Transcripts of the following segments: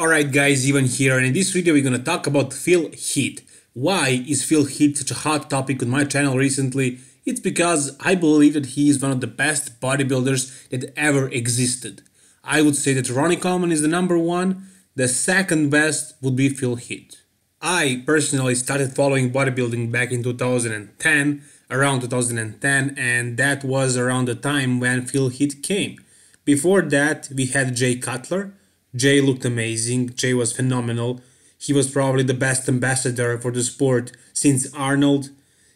Alright guys, Ivan here and in this video we're gonna talk about Phil Heath. Why is Phil Heath such a hot topic on my channel recently? It's because I believe that he is one of the best bodybuilders that ever existed. I would say that Ronnie Coleman is the number one, the second best would be Phil Heath. I personally started following bodybuilding back in 2010, around 2010, and that was around the time when Phil Heath came. Before that, we had Jay Cutler. Jay looked amazing, Jay was phenomenal. He was probably the best ambassador for the sport since Arnold.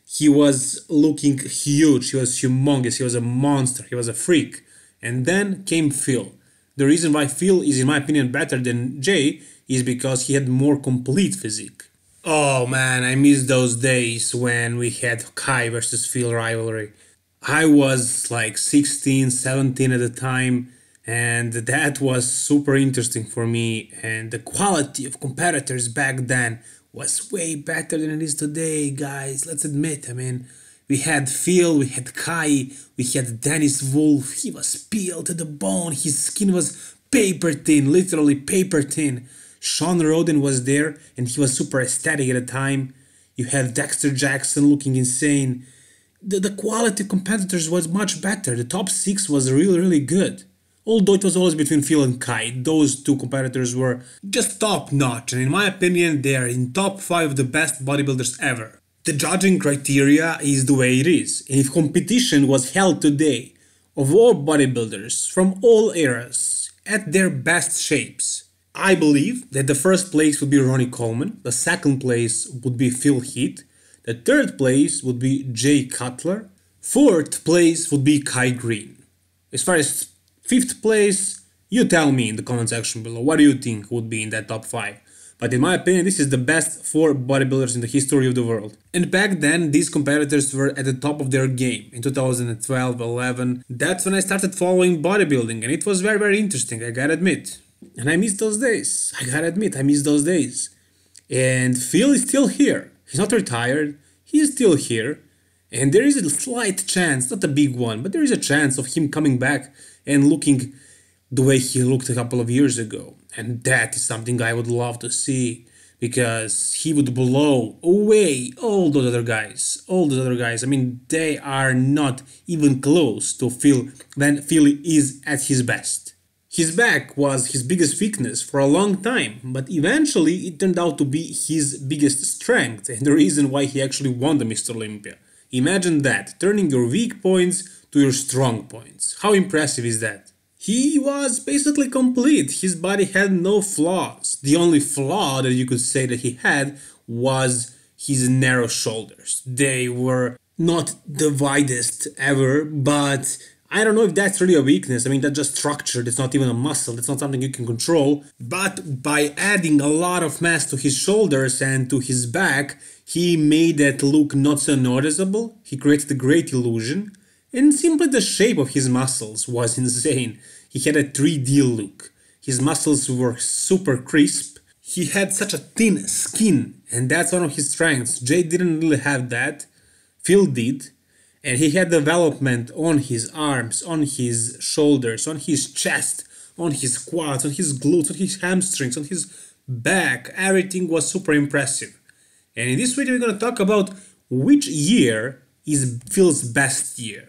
He was looking huge, he was humongous, he was a monster, he was a freak. And then came Phil. The reason why Phil is, in my opinion, better than Jay is because he had more complete physique. Oh man, I miss those days when we had Kai versus Phil rivalry. I was like 16, 17 at the time, and that was super interesting for me. And the quality of competitors back then was way better than it is today, guys. Let's admit, I mean, we had Phil, we had Kai, we had Dennis Wolf. He was peeled to the bone, his skin was paper thin, literally paper thin. Shawn Rhoden was there and he was super aesthetic at the time. You had Dexter Jackson looking insane. The, the quality of competitors was much better. The top six was really, really good. Although it was always between Phil and Kai, those two competitors were just top notch, and in my opinion, they are in top 5 of the best bodybuilders ever. The judging criteria is the way it is, and if competition was held today of all bodybuilders from all eras at their best shapes, I believe that the first place would be Ronnie Coleman, the second place would be Phil Heath, the third place would be Jay Cutler, fourth place would be Kai Greene. As far as fifth place, you tell me in the comment section below what do you think would be in that top 5. But in my opinion, this is the best 4 bodybuilders in the history of the world. And back then, these competitors were at the top of their game. In 2012, 11, that's when I started following bodybuilding and it was very very interesting, I gotta admit. And I miss those days. I gotta admit, I miss those days. And Phil is still here. He's not retired. He's still here. And there is a slight chance, not a big one, but there is a chance of him coming back and looking the way he looked a couple of years ago. And that is something I would love to see because he would blow away all those other guys. All those other guys. I mean, they are not even close to Phil when Phil is at his best. His back was his biggest weakness for a long time, but eventually it turned out to be his biggest strength and the reason why he actually won the Mr. Olympia. Imagine that, turning your weak points to your strong points. How impressive is that? He was basically complete, his body had no flaws. The only flaw that you could say that he had was his narrow shoulders. They were not the widest ever, but I don't know if that's really a weakness. I mean, that's just structure. It's not even a muscle. It's not something you can control. But by adding a lot of mass to his shoulders and to his back, he made that look not so noticeable. He created a great illusion. And simply the shape of his muscles was insane. He had a 3D look. His muscles were super crisp. He had such a thin skin, and that's one of his strengths. Jay didn't really have that. Phil did and he had development on his arms, on his shoulders, on his chest, on his quads, on his glutes, on his hamstrings, on his back. Everything was super impressive. And in this video, we're going to talk about which year is Phil's best year.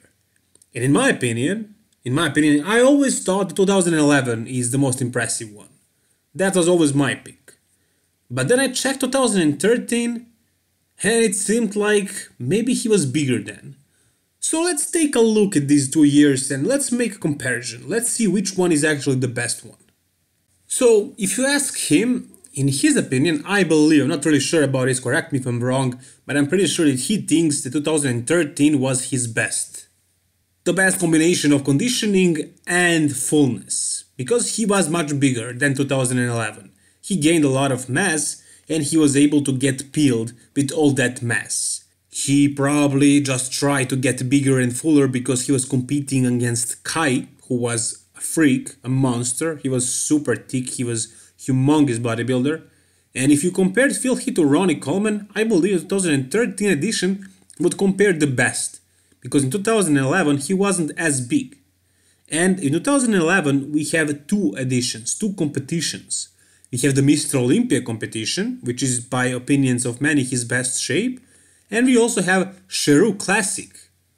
And in my opinion, in my opinion, I always thought 2011 is the most impressive one. That was always my pick. But then I checked 2013 and it seemed like maybe he was bigger then. So let's take a look at these two years and let's make a comparison. Let's see which one is actually the best one. So if you ask him, in his opinion, I believe, I'm not really sure about this, correct me if I'm wrong, but I'm pretty sure that he thinks that 2013 was his best. The best combination of conditioning and fullness, because he was much bigger than 2011. He gained a lot of mass and he was able to get peeled with all that mass. He probably just tried to get bigger and fuller because he was competing against Kai, who was a freak, a monster. He was super thick, he was humongous bodybuilder. And if you compared Phil Heath to Ronnie Coleman, I believe the 2013 edition would compare the best. Because in 2011 he wasn't as big. And in 2011 we have two editions, two competitions. We have the Mr. Olympia competition, which is by opinions of many his best shape. And we also have Sheru Classic,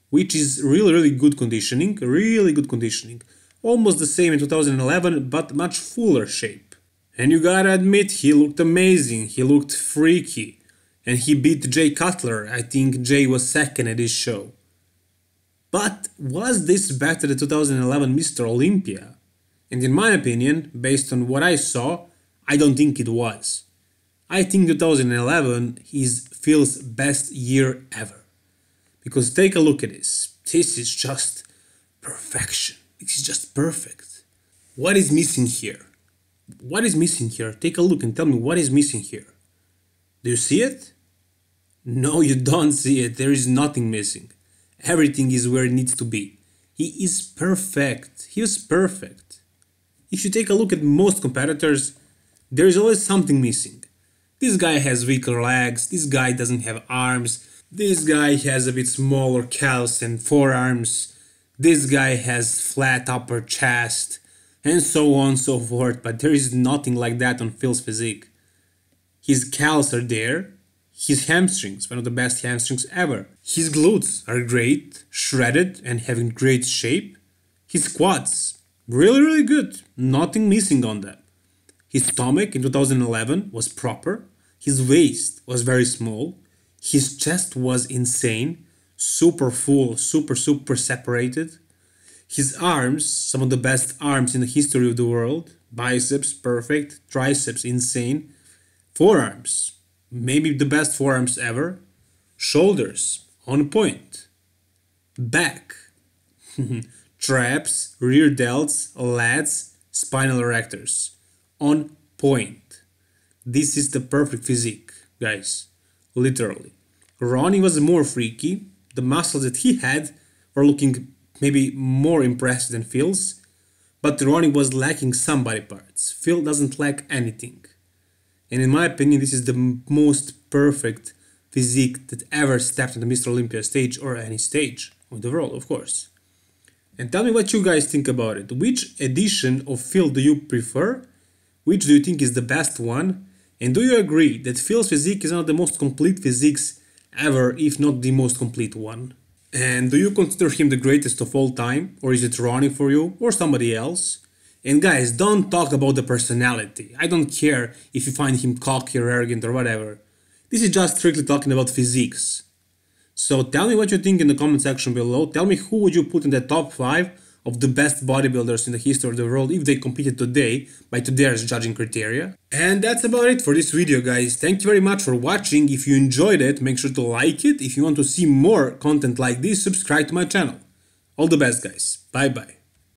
which is really, really good conditioning, really good conditioning. Almost the same in 2011, but much fuller shape. And you gotta admit, he looked amazing, he looked freaky. And he beat Jay Cutler, I think Jay was second at this show. But was this better than 2011 Mr. Olympia? And in my opinion, based on what I saw, I don't think it was. I think 2011 is Phil's best year ever. Because take a look at this. This is just perfection. This is just perfect. What is missing here? What is missing here? Take a look and tell me what is missing here. Do you see it? No, you don't see it. There is nothing missing. Everything is where it needs to be. He is perfect. He is perfect. If you take a look at most competitors, there is always something missing. This guy has weaker legs, this guy doesn't have arms, this guy has a bit smaller calves and forearms, this guy has flat upper chest, and so on and so forth, but there is nothing like that on Phil's physique. His calves are there, his hamstrings, one of the best hamstrings ever. His glutes are great, shredded and having great shape. His quads, really, really good, nothing missing on them. His stomach in 2011 was proper, his waist was very small, his chest was insane, super full, super, super separated. His arms, some of the best arms in the history of the world, biceps perfect, triceps insane, forearms maybe the best forearms ever. Shoulders on point. Back. Traps, rear delts, lats, spinal erectors. On point. This is the perfect physique, guys. Literally. Ronnie was more freaky. The muscles that he had were looking maybe more impressive than Phil's. But Ronnie was lacking some body parts. Phil doesn't lack anything. And in my opinion, this is the most perfect physique that ever stepped on the Mr. Olympia stage or any stage of the world, of course. And tell me what you guys think about it. Which edition of Phil do you prefer? Which do you think is the best one? And do you agree that Phil's physique is one of the most complete physiques ever, if not the most complete one? And do you consider him the greatest of all time? Or is it Ronnie for you? Or somebody else? And guys, don't talk about the personality. I don't care if you find him cocky or arrogant or whatever. This is just strictly talking about physiques. So tell me what you think in the comment section below. Tell me who would you put in the top 5 of the best bodybuilders in the history of the world if they competed today by today's judging criteria. And that's about it for this video guys. Thank you very much for watching. If you enjoyed it, make sure to like it. If you want to see more content like this, subscribe to my channel. All the best guys. Bye bye.